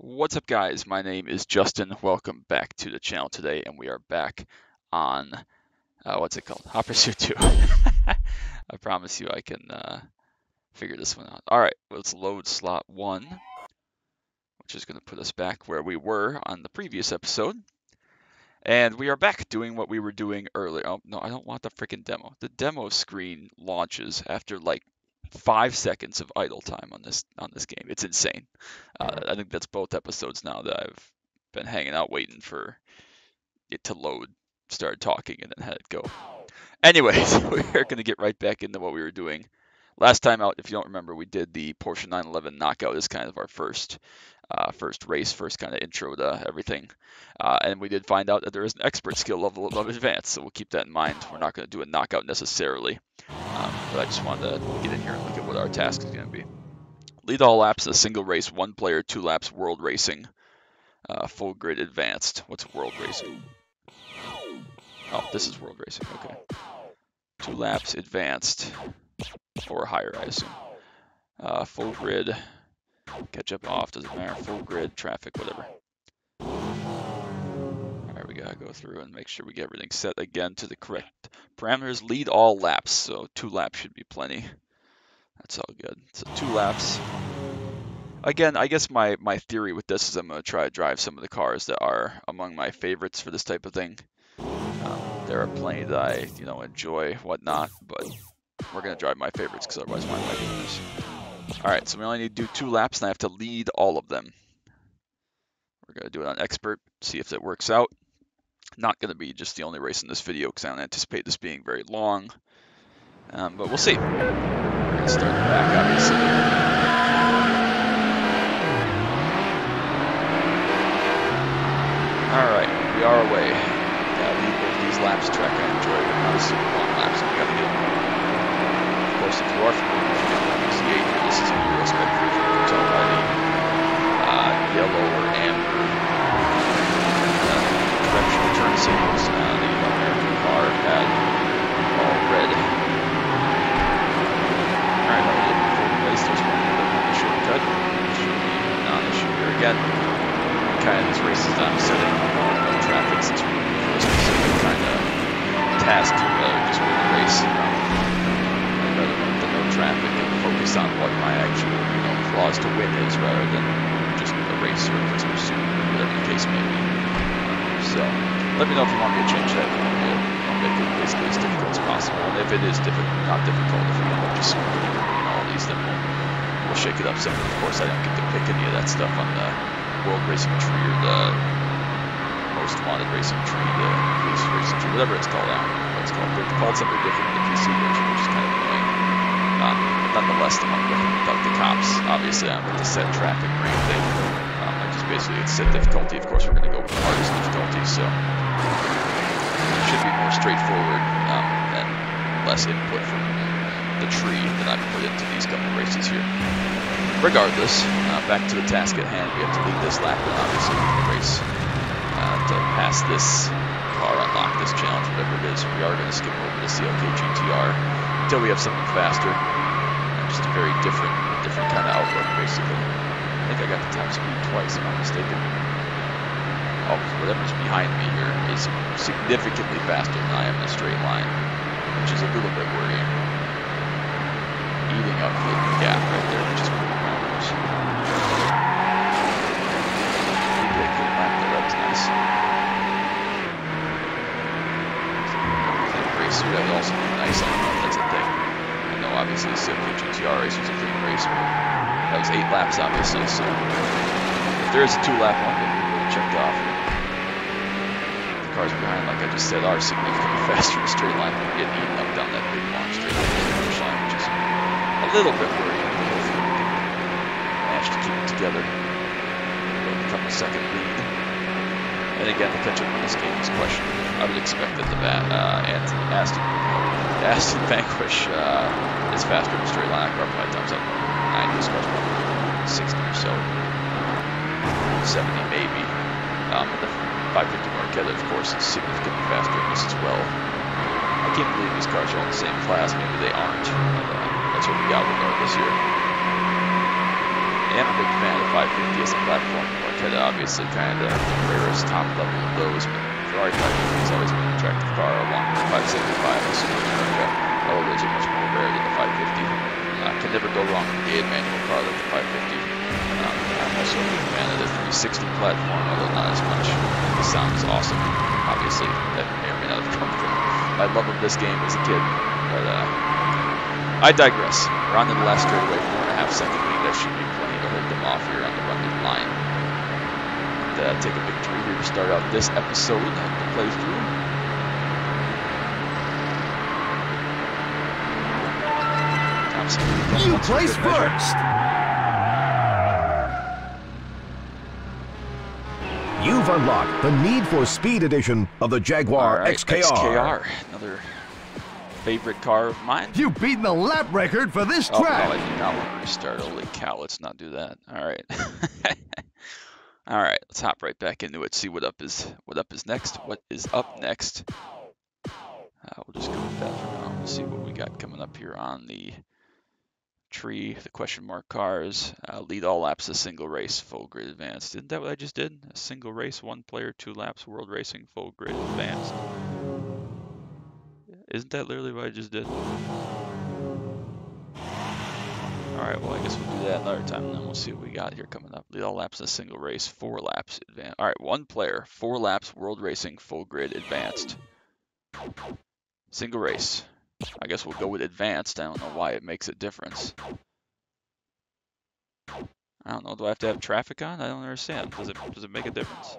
What's up guys, my name is Justin, welcome back to the channel today and we are back on, uh, what's it called, Hot Pursuit 2. I promise you I can uh, figure this one out. Alright, let's load slot 1, which is going to put us back where we were on the previous episode. And we are back doing what we were doing earlier. Oh, no, I don't want the freaking demo. The demo screen launches after like five seconds of idle time on this on this game. It's insane. Uh, I think that's both episodes now that I've been hanging out waiting for it to load, started talking, and then had it go. Anyways, we're going to get right back into what we were doing. Last time out, if you don't remember, we did the Porsche 911 knockout as kind of our first uh, first race, first kind of intro to everything. Uh, and we did find out that there is an expert skill level of advance, so we'll keep that in mind. We're not going to do a knockout necessarily, um, but I just wanted to get in here and look at what our task is going to be. Lead all laps a single race, one player, two laps, world racing, uh, full grid advanced. What's world racing? Oh, this is world racing, okay. Two laps advanced, or higher, I assume. Uh, full grid, Catch up off, doesn't matter. Full grid, traffic, whatever. Gotta go through and make sure we get everything set again to the correct parameters. Lead all laps, so two laps should be plenty. That's all good. So two laps. Again, I guess my, my theory with this is I'm going to try to drive some of the cars that are among my favorites for this type of thing. Um, there are plenty that I, you know, enjoy, whatnot, but we're going to drive my favorites because otherwise why am I doing this? Alright, so we only need to do two laps and I have to lead all of them. We're going to do it on expert, see if that works out. Not going to be just the only race in this video because I don't anticipate this being very long. Um, but we'll see. We're going to start back, obviously. Alright, we are away. Gotta these laps track I enjoy, but not a super long lap, so we gotta get them. Of course, if you are familiar with this is a Euro spec version. You can tell the uh, yellow or amber uh, directional turn signals. Uh, the American car had all red. Alright, that it before we place. There's one little bit of shortcut. Should be non-issue here again. Kind of these races that I'm setting no traffic since we're for a specific kind of task here rather just win the race. I'd rather want the no traffic and focus on what my actual you know, clause to win is rather than just a race or a pursuit, whatever the case may be. So let me know if you want me to change that. You want to make it basically as difficult as possible. And if it is difficult, not difficult, if end up just keeping all these, then we'll, we'll shake it up some. Of course, I don't get to pick any of that stuff on the World Racing Tree or the Most Wanted Racing Tree, the Police Racing Tree, whatever it's called. Know what it's called. They're called something different in the PC version, which is kind of annoying. Um, nonetheless, the one without the cops. Obviously, I'm with the set traffic rank thing. Um, I just basically it's set difficulty. Of course, we're going to go with the hardest difficulty, so should be more straightforward um, and less input from the tree than I've put into these couple races here. Regardless, uh, back to the task at hand. We have to lead this lap and obviously the race uh, to pass this car, unlock this challenge, whatever it is. We are going to skip over the CLK GTR until we have something faster just a very different, different kind of outlook, basically. I think I got the top speed twice, if I'm mistaken. Oh, whatever's behind me here is significantly faster than I am in a straight line, which is a little bit worrying. Eating up the gap right there, which is pretty marvelous. Really cool that was nice. That would also be nice, I don't know if that's a thing obviously the GTR race was a clean race, but that was eight laps, obviously, so if there is a two-lap one, then we would have checked off. Cars behind, like I just said, are significantly faster in a straight line, we're getting eaten up down that big long straight line finish line, which is a little bit worrying, hopefully we can manage to keep it together. a couple second lead. And again, the catch-up in this game is questionable. I would expect that the uh, Aston, Aston Vanquish uh, is faster in a straight line. Car probably times up 90, this car's probably 60 or so. 70 maybe. Um, 550 Barchetta, of course, is significantly faster in this as well. I can't believe these cars are all in the same class. Maybe they aren't. But, uh, that's what we got regardless here. I am a big fan of 550 as a platform. Barchetta obviously kind of the rarest top level of those, but Ferrari 550 has always been an attractive car along with the 575 and Super America. Of those are much more rare than the 550. Uh, can never go wrong with the 8 manual car like the 550. I'm also a big fan of the 360 platform, although not as much. The sound is awesome. Obviously, that may or may not have come from my love of this game as a kid. But uh, I digress. We're on to the last straightaway, four and a half second lead. That should be plenty to hold them off here on the run to line. And uh, take a victory here to start out this episode of the playthrough. You place first. You've unlocked the Need for Speed edition of the Jaguar right, XKR. XKR, another favorite car of mine. You've beaten the lap record for this Oh, track. no, I do not want to restart. Holy cow, let's not do that. All right. All right, let's hop right back into it. See what up is what up is next. What is up next? Uh, we'll just go with that for now. We'll see what we got coming up here on the tree, the question mark cars. Uh, lead all laps, a single race, full grid advanced. Isn't that what I just did? A single race, one player, two laps, world racing, full grid advanced. Isn't that literally what I just did? Alright, well, I guess we'll do that another time, and then we'll see what we got here coming up. Lead all laps in a single race, four laps advanced. Alright, one player, four laps, world racing, full grid advanced. Single race. I guess we'll go with advanced. I don't know why it makes a difference. I don't know. Do I have to have traffic on? I don't understand. Does it does it make a difference?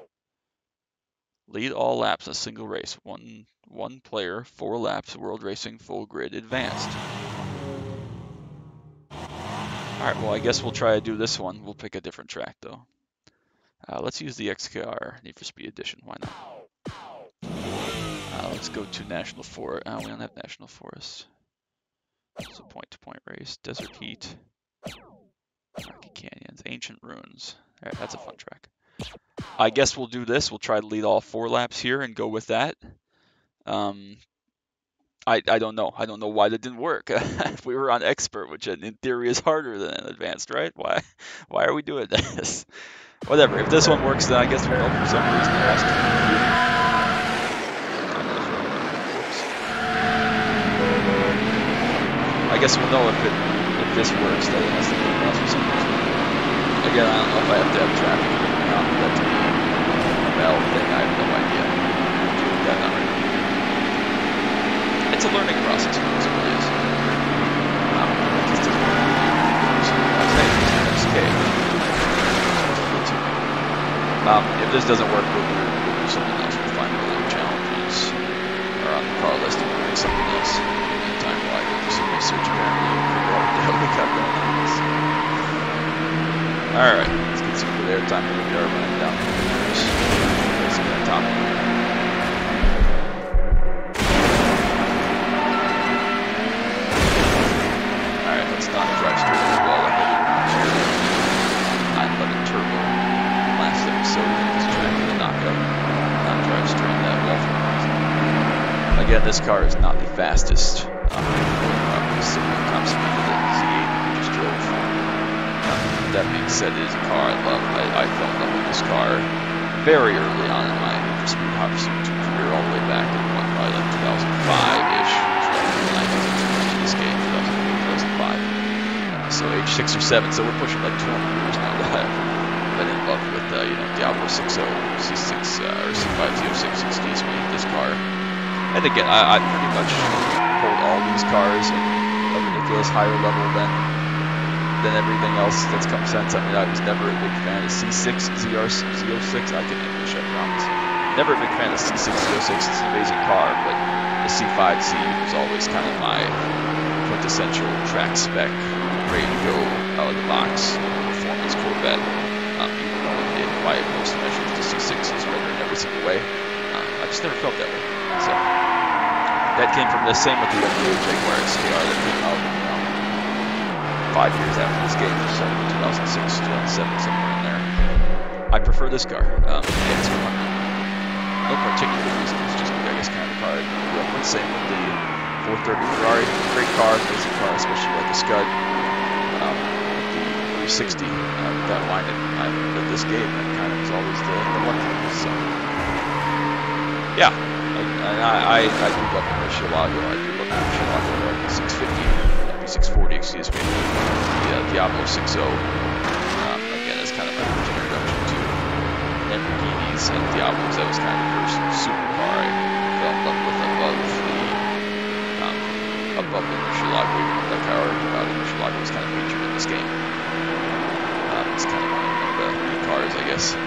Lead all laps in a single race. One one player, four laps, world racing, full grid, advanced. Alright, well I guess we'll try to do this one. We'll pick a different track though. Uh, let's use the XKR Need for Speed Edition. Why not? Uh, let's go to National Forest. Uh, we don't have National Forest. A point-to-point race. Desert Heat. Rocky Canyons. Ancient Ruins. That's a fun track. I guess we'll do this. We'll try to lead all four laps here and go with that. Um, I, I don't know. I don't know why that didn't work. if we were on expert, which in theory is harder than advanced, right? Why why are we doing this? Whatever. If this one works, then I guess we'll know for some reason the rest. Whoops. I guess we'll know if it if this works that it has to be else for some reason. Again, I don't know if I have to have traffic around for that a thing. I have no idea. That now. It's a learning process. It really is. Um, just doesn't. Um, if this doesn't work, we'll do, else. We'll find other challenges or on the car list something else. In the meantime, while I go do some research apparently and figure out what the hell we got going on this. Alright, let's get some good airtime here. We are running down the. Basically on top of Again, this car is not the fastest. Um, to the Z8 that we just drove. Um, that being said, it is a car I love. I, I fell in love with this car very early on in my Speed Pursuit career, all the way back in what, probably like 2005-ish. I was introduced this game, 2005. Uh, so age six or seven, so we're pushing like 20 years now that I've been in love with, uh, you know, Diablo 6.0, C6, uh, or C5 Z06, excuse me, this car. And again, I, I pretty much hold all these cars in a ridiculous higher level than than everything else that's come since. I mean, I was never a big fan of C6, ZR, Z06. I can English, I promise. Never a big fan of C6, Z06. It's an amazing car, but the C5Z was always kind of my quintessential track spec, ready to go out of the box performance Corvette. Um, even though it, did by most measures, the C6 is better in every single way. Um, just never felt that way. So that came from the Same with the FDA Jaguar XKR that came out you know, five years after this game, so 2006, 2007, somewhere in there. I prefer this car. Um, it's fun. No particular reason. It's just, I guess, kind of car I grew up with. Same with the 430 Ferrari. Great car, amazing car, especially like the Scud. Um, the 360, uh, that line that time this game that kind of was always the, the one thing. So yeah, and I, I, I do love the Murcielago. I do love the Murcielago 650, 640, excuse me. The uh, Diablo 6.0. Um, again, it's kind of my first introduction to Lamborghinis and Diablos. That was kind of the first supercar I fell in love with above the um, above the Murcielago. Even like I already about it, Murcielago was kind of featured in this game. Um, it's kind of one of the cars, I guess.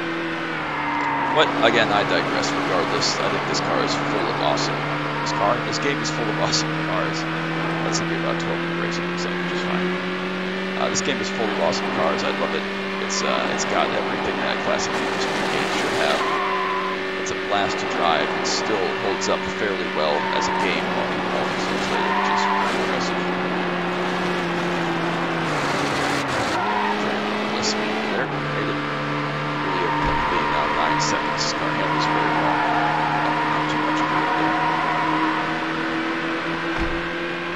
But again, I digress. Regardless, I think this car is full of awesome. This car, this game is full of awesome cars. That's be about 12 minute racing, so which is fine. Uh, this game is full of awesome cars. I love it. It's uh, it's got everything that a classic Speed game should have. It's a blast to drive. It still holds up fairly well as a game all, these years later, which is pretty impressive. Nine seconds. Handles very. Not too much.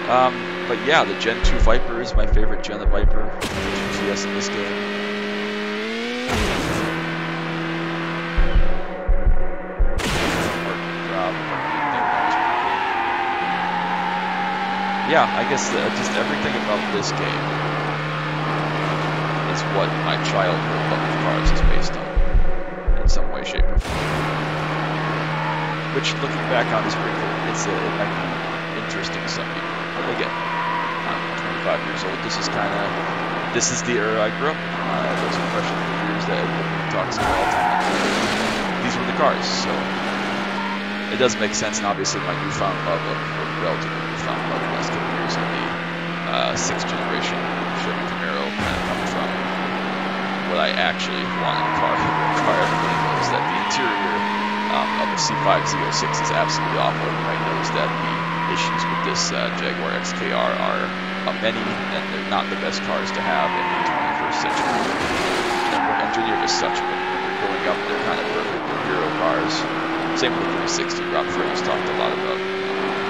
Um, but yeah, the Gen 2 Viper is my favorite Gen of Viper. GTS in this game. Yeah, I guess uh, just everything about this game is what my childhood love of cars is based on, Which, looking back on, is pretty cool. It's a, it might be interesting to some people. But again, I'm 25 years old. This is kind of this is the era I grew up. in. Uh, those impressionable years that everybody talks about all the time. These were the cars, so it does make sense. And obviously, my newfound love of, or relatively newfound love of the last couple years of the uh, sixth generation Chevy Camaro kind of come from what I actually want in a car. car knows that the interior um, of a C5 Z06 is absolutely awful. Everybody knows that the issues with this uh, Jaguar XKR are uh, many, and they're not the best cars to have in the 21st century. And we're engineered as such, but growing up, they're kind of perfect hero cars. Same with the 360. Rob Fraser talked a lot about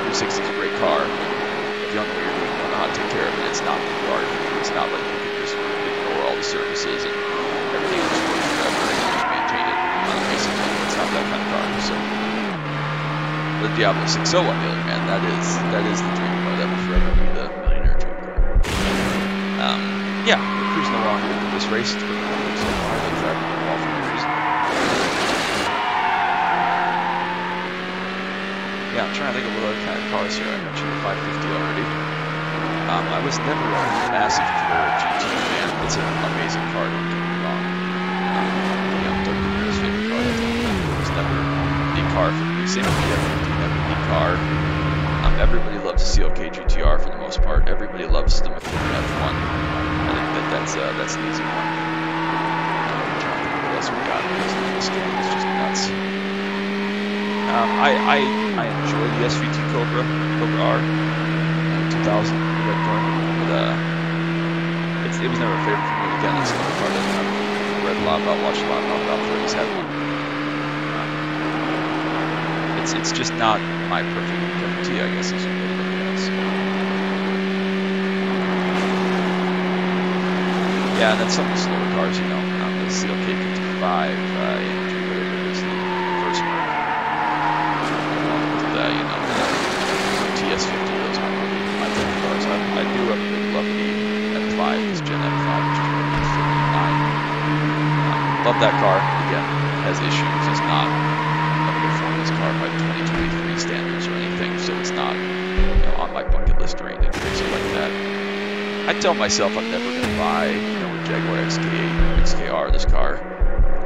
360 is a great car. If you don't know what you're doing, you don't know how to take care of it. It's not the yard. It's not like you can just ignore all the services and everything will just work forever and you just maintain it on a basic level. It's not that kind of car. So the Diablo 6.0 on that is that is the dream car. That will forever be the millionaire dream car. Um, yeah, we're cruising along with this race. It's been so far. For no reason. Yeah, I'm trying to think of what other kind of cars here. I mentioned the 550 already. Um, I was never a massive Carrera GT fan. It's an amazing car, don't get me wrong. Um, you know, Doug Rivera's favorite car. It was never the car for me. Same with the F50, never the car. Um, everybody loves the CLK GTR for the most part. Everybody loves the McLaren F1. I think that that's, uh, that's an easy one. What else we got. This game is just nuts. Um, I, I I enjoy the SVT Cobra Cobra R uh, 2000 the red car, but uh, it was never a favorite for me. Again, it's another car that I've read a lot about, watched a lot about. Freddy's had one. It's it's just not my perfect cup of tea, I guess. Is what. Yeah, and then some of the slower cars, you know, um, the CLK 55 uh, AMG, whatever it is, the first one uh, you know, the TS50, those aren't really my favorite cars. I, I do really love the M5, this Gen M5, which is at 59. Um, love that car. Again, has issues. It's not by 2023 standards or anything, so it's not you know, on my bucket list or anything crazy like that. I tell myself I'm never going to buy, you know, a Jaguar XK8 XKR, this car,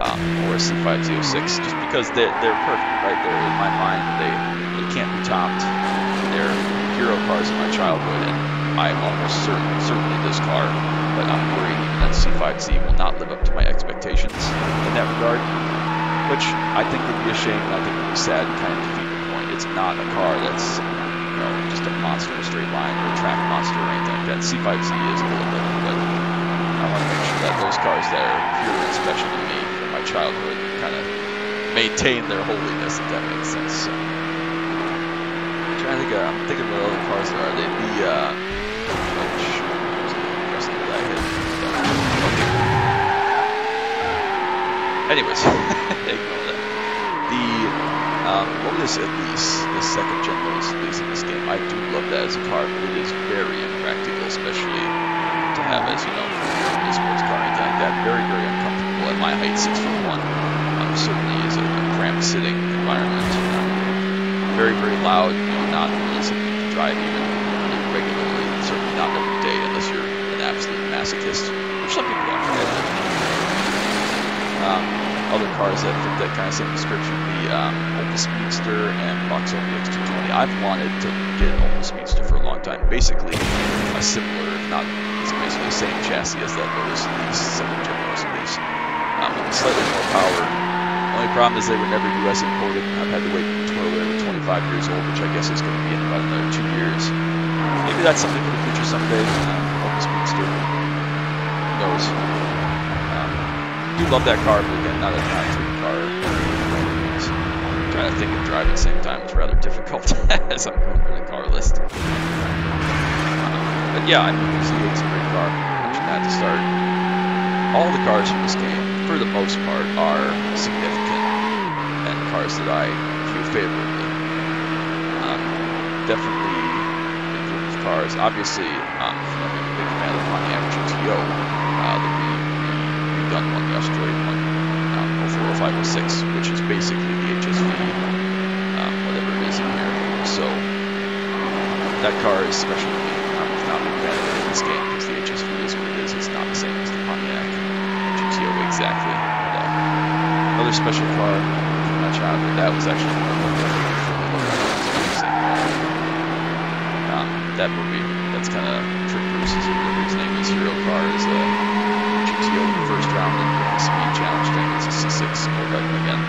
um, or a C506, just because they're, they're perfect, right? They're in my mind, they they can't be topped. They're hero cars of my childhood, and I'm almost certain, certainly this car, but I'm worried even that C5Z will not live up to my expectations in that regard, which I think would be a shame, and I think would be sad and kind of defeat the point. It's not a car that's, you know, just a monster in a straight line or a track monster or anything like that. C5Z is a little bit, but I want to make sure that those cars that are pure special to me from my childhood kind of maintain their holiness, if that makes sense. So, I'm trying to think. Of, I'm thinking what other cars are. They the uh, anyways, ignore that. The um, Lotus Elise, the second gen Lotus Elise in this game, I do love that as a car, but it is very impractical, especially to have as you know a sports car anything like that. Very very uncomfortable at my height, six foot one. Um, certainly is a, a cramped sitting environment. Um, very very loud. You know, not really something to drive even really regularly. Certainly not every day unless you're an absolute masochist, which some people are. Um, other cars that fit that kind of same description, the um, Opel Speedster and Vauxhall VX220. I've wanted to get an Opel Speedster for a long time. Basically, a similar, if not, it's basically the same chassis as that Lotus Elise, second gen Lotus Elise, um, with slightly more power. The only problem is they were never U.S. imported. I've had to wait until they were 25 years old, which I guess is going to be in about another two years. Maybe that's something for the future someday. Um, Opel Speedster. Who knows? Do love that car, but again, not a not dream car. trying to think of driving at the same time is rather difficult as I'm going through the car list. But yeah, I mean, it's a great car. I mentioned that to start. All the cars from this game, for the most part, are significant and cars that I view favorably. Um, definitely of cars. Obviously, um, I'm a big fan of Pontiac GTO. Done one, the Australian one, um, 04, 05, 06, which is basically the HSV, um, whatever it is in here. So that car is special to me. I'm not a fan of this game because the HSV is what it is. It's not the same as the Pontiac GTO exactly. But, uh, another special car from my childhood. That was actually one of the um, that movie. That's kind of Trick Bruce's whatever his name is. Hero car is a uh, GTO first round in the speed challenge thing. It's a C6 Corvette again.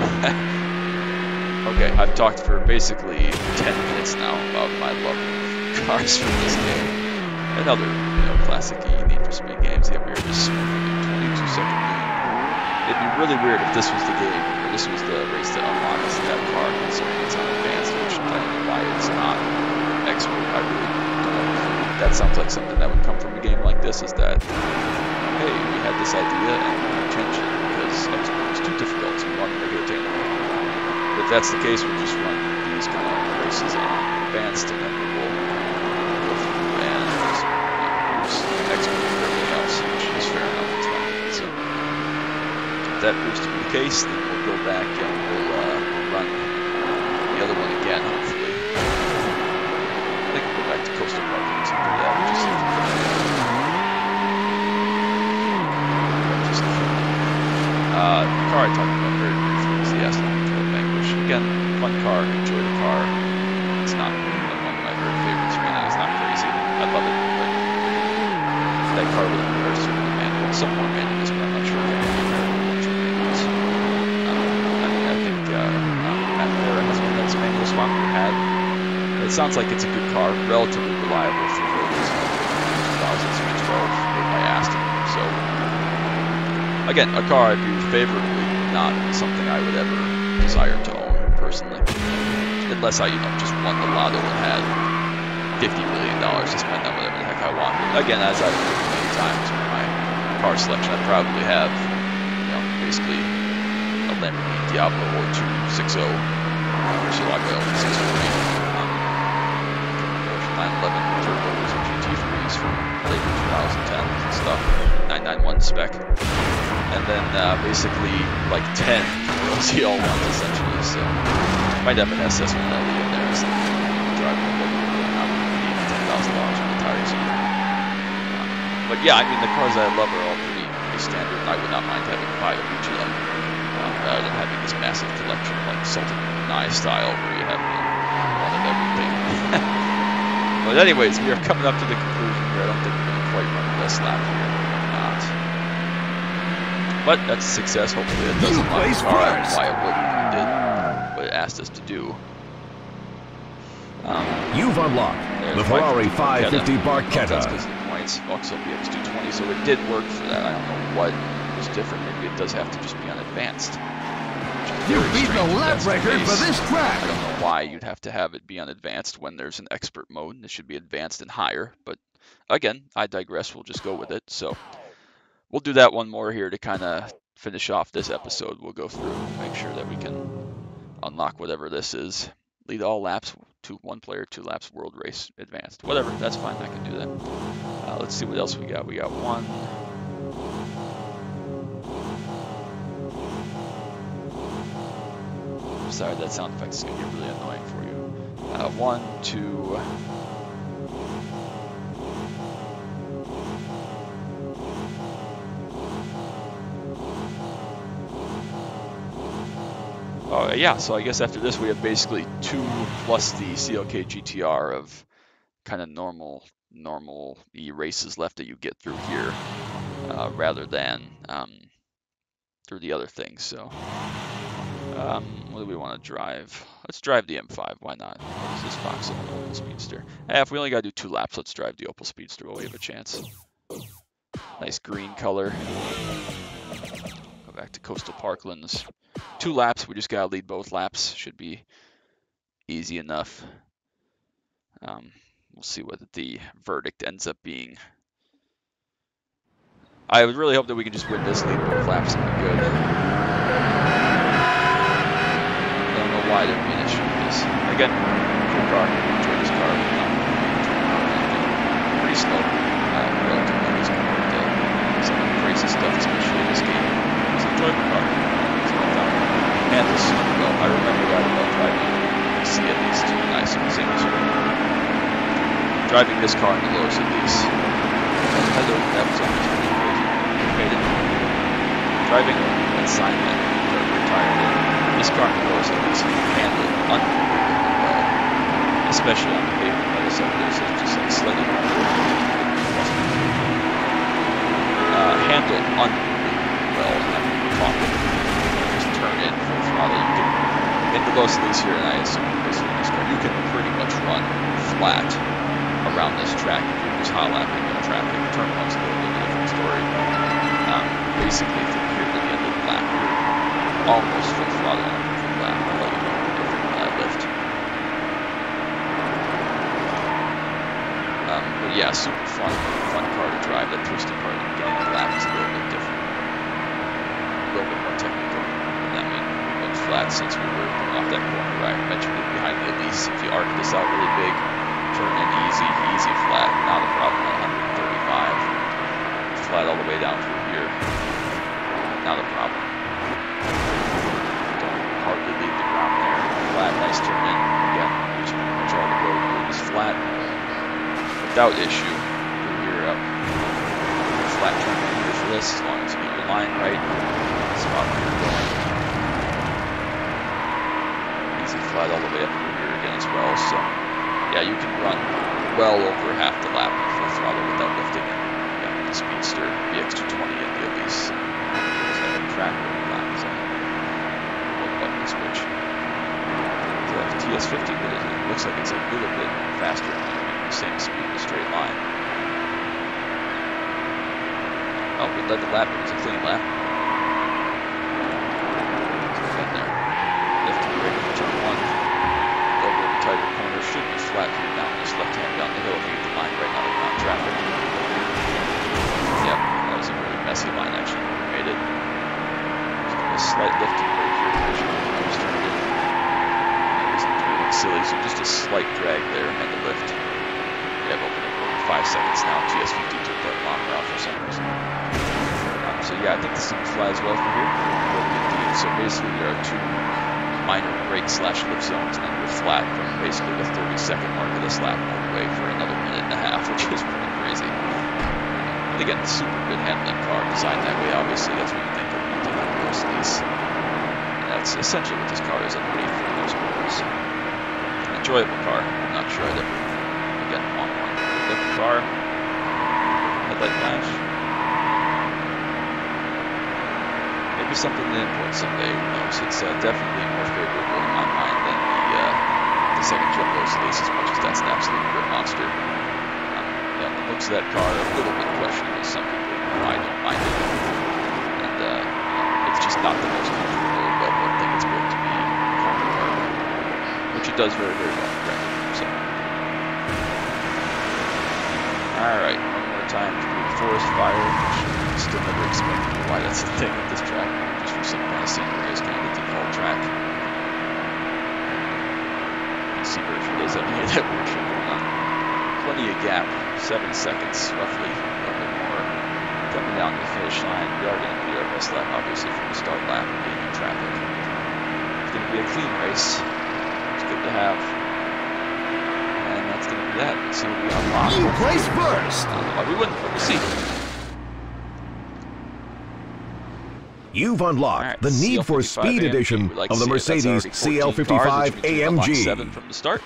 okay, I've talked for basically 10 minutes now about my love of cars from this game. And other, you know, classic Need for Speed games. Yeah, we are just 22 second lead. It'd be really weird if this was the game, or this was the race that unlocks that car, considering it's on advanced, which I don't know why it's not expert. I really don't know. That sounds like something that would come from a game like this, is that hey, we had this idea and we changed it because was too difficult to run regular table. If that's the case, we'll just run these kind of races on advanced and then we'll go through and use export everything else, which is fair enough. It's. So if that proves to be the case, then we'll go back and we'll, uh, we'll run the other one again, hopefully. I think we'll go back to Coastal Park and do that. We'll just Uh, the car I talked about very briefly is the S912 Vanquish. Again, fun car, enjoy the car. It's not one of my very favorites right now. It's not crazy. I love it, but that car would require certainly manual. Some more manuals, but I'm not sure if any much manuals. Um, I mean, I think uh, um, Matt Mora has one that's manual swap we had. It sounds like it's a good car, relatively reliable for roads. 2012 made by Aston. So again, a car I view favorably, not something I would ever desire to own personally. Unless I, you know, just won the lotto and had $50 million to spend on whatever the heck I want. Again, as I've said many times with my car selection, I'd probably have, you know, basically a Lamborghini Diablo or 260, Murcielago 640, um, 911 turbos and GT3s from late 2010 and stuff, 991 spec and then uh, basically like 10 LCL ones essentially. So might have an SS1LE in there. Driving a bit, ten thousand dollars on the tires. Um, but yeah, I mean the cars I love are all pretty, pretty standard. And I would not mind having five of each of them, rather than having this massive collection like Sultan Nye style where you have one of everything. but anyways, we are coming up to the conclusion here. I don't think we're going to quite run best lap here. But that's a success. Hopefully it doesn't the car why it wouldn't did what it asked us to do. Um, You've unlocked the Ferrari 550 Barchetta. That's because of the points. Vauxhall VX220, so it did work for that. I don't know what was different. Maybe it does have to just be on advanced. You beat the lap record for this track. I don't know why you'd have to have it be on advanced when there's an expert mode. It should be advanced and higher. But again, I digress. We'll just go with it. So we'll do that one more here to kind of finish off this episode, we'll go through, make sure that we can unlock whatever this is. Lead all laps to one player, two laps, world race, advanced. Whatever, that's fine, I can do that. Uh, let's see what else we got. We got one. Sorry, that sound effect is going to get really annoying for you. Uh, one, two, Oh yeah, so I guess after this we have basically two plus the CLK GTR of kind of normal normal e races left that you get through here, uh, rather than um, through the other things. So, um, what do we want to drive? Let's drive the M5. Why not? What is this Vauxhall Opel Speedster? Eh, if we only got to do two laps, let's drive the Opel Speedster while we have a chance. Nice green color. Back to Coastal Parklands two laps. We just got to lead both laps. Should be easy enough. Um, we'll see what the verdict ends up being. I would really hope that we can just win this lead both laps and be good. I don't know why there'd be with this. Again, cool. Car. Um, pretty slow. Uh, relatively this car. But, uh, some of the crazy stuff, especially in this game. It's an enjoyable car handles super well. I remember that about driving see at least nice and same as This car in the low Elise. Hello, that was almost pretty crazy. Made it. Driving assignment retired in. This car in the low Elise handled unbelievably well. Especially on the pavement by the side. There's just like slightly uh, handled unbelievably well. I'm talking turn in full throttle. You can, in the Lotus Elise here, and I assume this car, you can pretty much run flat around this track if you're just hot lapping no traffic. Turn one's a little bit different story. Um, basically, from here to the end of the lap, you're almost full throttle on perfect lap. I'll let you know different uh, lift. Um, but yeah, super fun, fun car to drive. That twisty part at the of the lap is a little bit different, a little bit more technical flat since we were off that corner mentioned it behind the Elise. If you arc this out really big, in easy, easy flat, not a problem at 135. Flat all the way down through here, not a problem. Don't hardly leave the ground there. Flat, nice turn in. Again, just pretty much all the road is flat without issue. Through here up. Flat turn in here for this as long as you get your line right. Spot where you're going Easy flat all the way up through here again as well. So yeah, you can run well over half the lap in full throttle without lifting it. Yeah, the Speedster, the X220 and the Elise. So track is a one button switch. The TS50, but it, looks like it's a little bit faster than the same speed in a straight line. Oh, we led the lap. It was a clean lap. This left hand down the hill if you right now they're traffic. Yep, that was a really messy line actually we made it. So a slight lifting right here because was trying to it was doing silly, so just a slight drag there and the lift. We have opening over five seconds now. TS50 took that long route for some reason. Um, so yeah, I think this thing flies well from here. So basically there are two minor brake slash lift zones, and then you're flat from basically the 30 second mark of this lap all the way for another minute and a half, which is pretty crazy. And again, super good handling car, designed that way, obviously, that's what you think of when you most of these. And that's essentially what this car is underneath for the most part. So, enjoyable car. I'm not sure I'd ever, again, want one. Look car, headlight flash. Maybe something to import someday. Who knows? It's uh, definitely more favorable in my mind than the uh, the second Elise, as much as that's an absolute rip monster. Um, the looks of that car are a little bit questionable. Some people, I don't mind it, and uh, it's just not the most comfortable level I think it's built to be car, which it does very very well. Right? So, all right, one more time through the forest fire. Still never expected why that's the thing with this track, just for some kind of San Andreas kind of default track. PC version does have any of that weird shit going on. Plenty of gap, seven seconds roughly, a little bit more. Coming down to the finish line, we are going to beat our best lap, obviously, from the start lap, being in traffic. It's going to be a clean race. It's good to have. And that's going to be that. Let's see what we unlock. You place first. I don't know why we wouldn't, but we'll see. You've unlocked Alright, the Need for CL55 Speed AMG, edition like of the see it. That's Mercedes already 14 cars, CL55 which means we unlocked Seven AMG. from the start.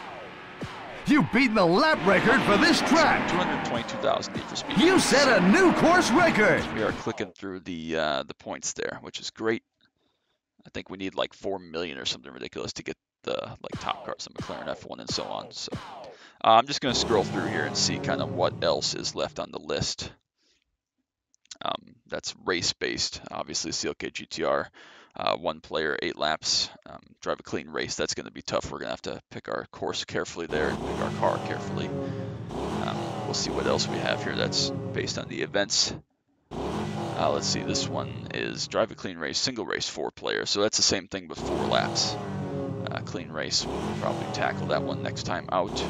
You've beaten the lap record for this track. 222,000 Need for Speed. You set a new course record. We are clicking through the uh, the points there, which is great. I think we need like four million or something ridiculous to get the like top cars, the McLaren F1 and so on. So uh, I'm just gonna scroll through here and see kind of what else is left on the list. Um, that's race based, obviously CLK GTR, uh, one player, eight laps, um, drive a clean race. That's going to be tough. We're going to have to pick our course carefully there and pick our car carefully. Um, we'll see what else we have here that's based on the events. Uh, let's see, this one is drive a clean race, single race, four player. So that's the same thing but four laps. Uh, clean race, we'll probably tackle that one next time out.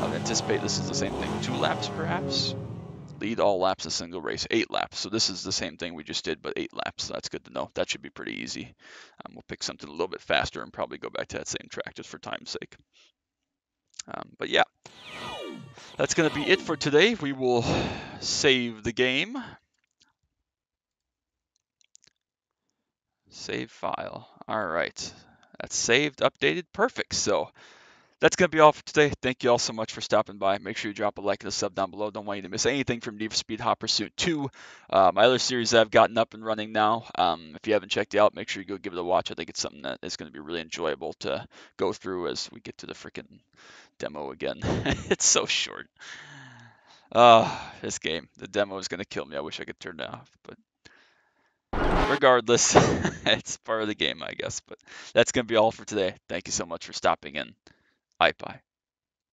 I would anticipate this is the same thing, two laps perhaps. Lead all laps of single race, eight laps. So this is the same thing we just did, but eight laps. So that's good to know. That should be pretty easy. Um, we'll pick something a little bit faster and probably go back to that same track just for time's sake. Um, but yeah, that's going to be it for today. We will save the game. Save file. All right. That's saved, updated, perfect. So that's going to be all for today. Thank you all so much for stopping by. Make sure you drop a like and a sub down below. Don't want you to miss anything from Need for Speed Hot Pursuit 2. Uh, my other series that I've gotten up and running now. Um, if you haven't checked it out, make sure you go give it a watch. I think it's something that is going to be really enjoyable to go through as we get to the freaking demo again. it's so short. Uh, this game, the demo is going to kill me. I wish I could turn it off, but regardless, it's part of the game, I guess. But that's going to be all for today. Thank you so much for stopping in. Bye bye.